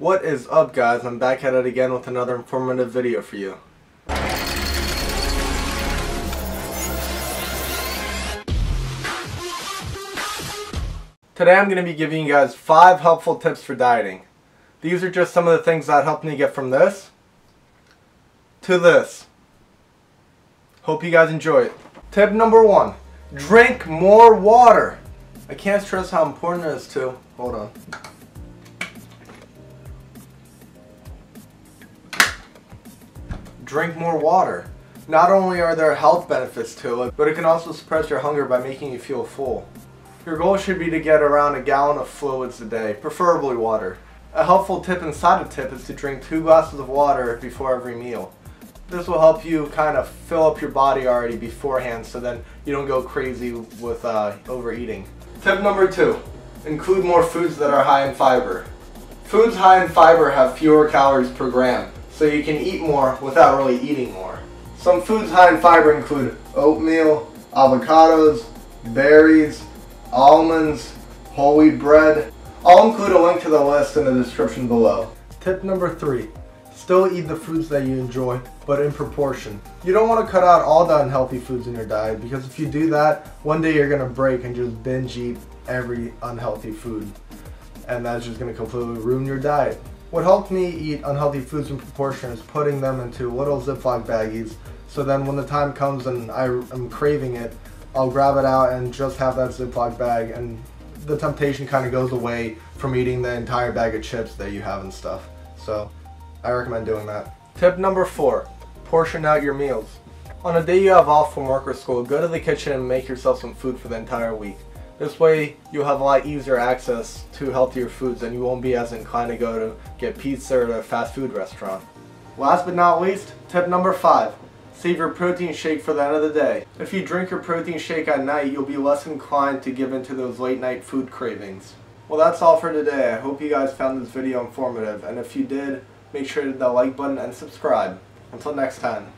What is up guys, I'm back at it again with another informative video for you. Today I'm going to be giving you guys 5 helpful tips for dieting. These are just some of the things that helped me get from this to this. Hope you guys enjoy it. Tip number 1. Drink more water. I can't stress how important it is to. Hold on. Drink more water. Not only are there health benefits to it, but it can also suppress your hunger by making you feel full. Your goal should be to get around a gallon of fluids a day, preferably water. A helpful tip inside a tip is to drink two glasses of water before every meal. This will help you kind of fill up your body already beforehand so then you don't go crazy with uh, overeating. Tip number two, include more foods that are high in fiber. Foods high in fiber have fewer calories per gram, so you can eat more without really eating more. Some foods high in fiber include oatmeal, avocados, berries, almonds, whole wheat bread. I'll include a link to the list in the description below. Tip number three, still eat the foods that you enjoy, but in proportion. You don't want to cut out all the unhealthy foods in your diet because if you do that, one day you're going to break and just binge eat every unhealthy food. And that's just going to completely ruin your diet. What helped me eat unhealthy foods in proportion is putting them into little Ziploc baggies so then when the time comes and I am craving it, I'll grab it out and just have that Ziploc bag and the temptation kind of goes away from eating the entire bag of chips that you have and stuff. So I recommend doing that. Tip number four, portion out your meals. On a day you have off from work or school, go to the kitchen and make yourself some food for the entire week. This way you'll have a lot easier access to healthier foods and you won't be as inclined to go to get pizza at a fast food restaurant. Last but not least, tip number five, Save your protein shake for the end of the day. If you drink your protein shake at night, you'll be less inclined to give in to those late night food cravings. Well, that's all for today. I hope you guys found this video informative, and if you did, make sure to hit that like button and subscribe. Until next time.